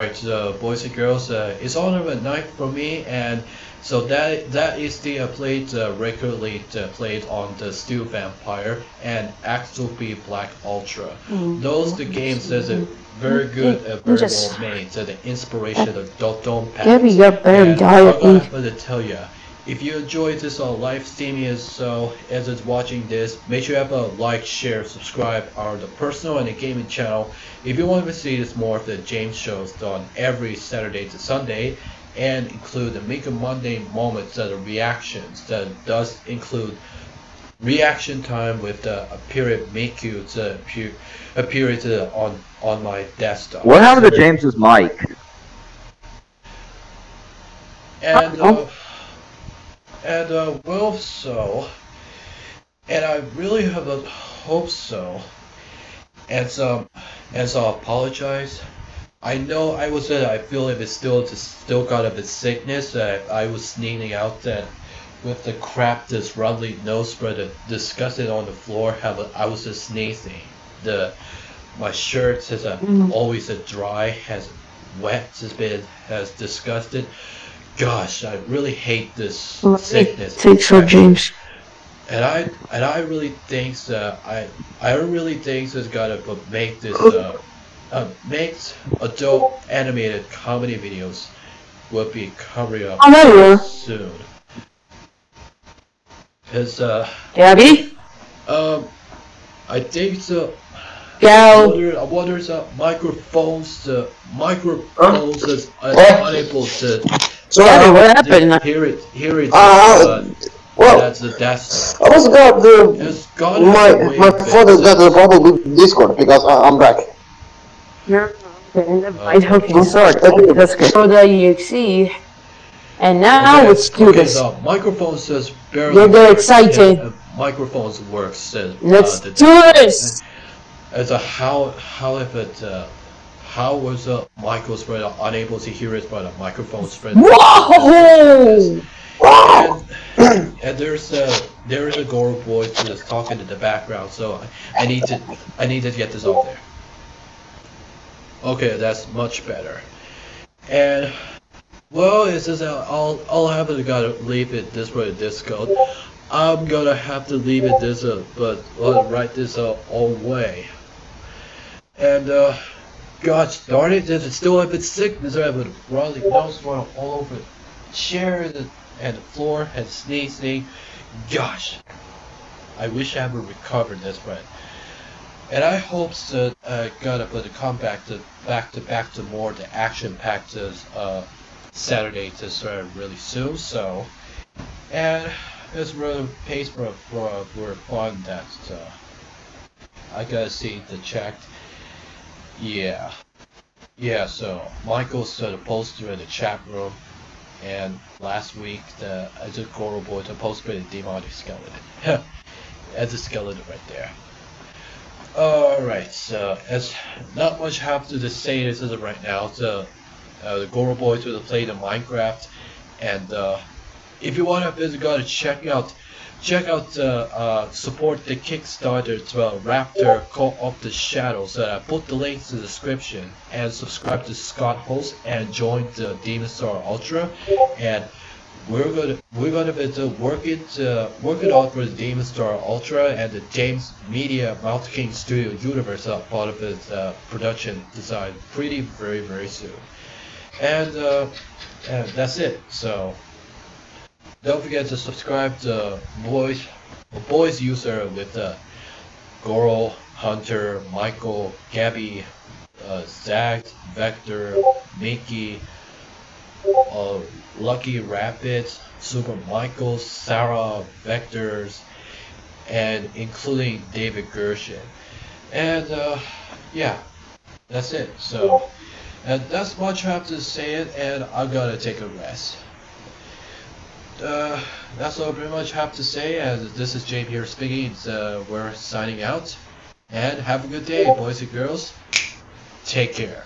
Right, uh, boys and girls, uh, it's all of a night for me, and so that that is the uh, played uh, regularly uh, played on the Steel Vampire and Axel B Black Ultra. Those the games that's a very good, uh, very well made. So the inspiration of Don't Don't Pass. Gabby got very tired. I'm gonna tell you, if you enjoyed this on live streaming as so as it's watching this, make sure you have a like, share, subscribe on the personal and the gaming channel. If you want to see this more of the James shows done every Saturday to Sunday, and include the Make a Monday moments that are reactions that does include reaction time with the a period make you to appear appear to on on my desktop. What happened to James's mic? And uh, and uh, well, so, and I really have a hope so. And so, and so, I apologize. I know I was uh, I feel if it's still just still got a bit sickness that I was sneezing out that with the crap this Rudley nose spread that disgusted on the floor. Have a, I was just sneezing. The my shirt has a, always a dry has wet has been has disgusted. Gosh, I really hate this sickness. Take so James. And I and I really think that I I really think that's gotta make this uh, uh makes adult animated comedy videos will be coming up Hello. soon. Cause uh Gabby? um I think the I Gal. wonder, I wonder the microphones the microphones is uh, unable to So, Gabby, uh, what happened? hear it hear it Uh, uh, well, that's the that's I was got the it's got my my father got a problem with Discord because I, I'm back. No. Okay, never mind. Okay, sorry. Okay. That's good. So the EXE. And now let's do okay, this. so microphone says barely. You're very works. excited. Uh, microphones works. Says, Let's uh, the, do this! As a how how if it uh, how was uh, Michael spread unable to hear it by the microphone spread? Whoa! And, and there's a there is a Goro boy just talking in the background, so I, I need to I need to get this off there. Okay, that's much better. And well, just uh, I'll I'll have to gotta leave it this way this code. I'm gonna have to leave it this uh, but I'll write this uh, all way. And uh, gosh darn it, there's still a bit. I have a running nose all over the chair and, the floor and sneezing. Gosh, I wish I would recovered this way. And I hope that uh, gotta put the comeback to back to back to more the action packed uh, Saturday to start really soon. So, and it's really pays for for for fun that uh, I gotta see the check. Yeah, yeah. So Michael's uh, a poster in the chat room, and last week the I took Goro Boy to post the demonic skeleton. That's a skeleton right there. Alright, so as not much have to say this is right now. So uh, the Goro Boys will play the Minecraft, and uh, if you want to visit, gotta check out, check out uh, uh, support the Kickstarter to uh, Raptor Call of the Shadows. Uh, I put the links in the description and subscribe to Scott Host and join the Star Ultra and we're gonna we're gonna be to work it uh, work it out for the DemonStar Ultra and the James Media Mount King Studio Universe uh, part of its uh, production design pretty very very soon. And uh, and that's it. So don't forget to subscribe to Boys Boys user with uh, Goro, Hunter, Michael, Gabby, uh, Zach, Vector, Mickey, uh, Lucky Rapids, Super Michael, Sarah Vectors, and including David Gershon. And uh, yeah, that's it. So, and that's much I have to say it, and I gotta take a rest. Uh, that's all I pretty much have to say. As this is James here speaking. Uh, we're signing out, and have a good day, boys and girls. Take care.